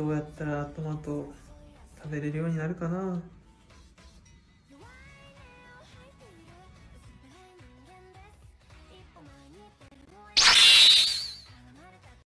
どうやったらトマト食べれるようになるかな。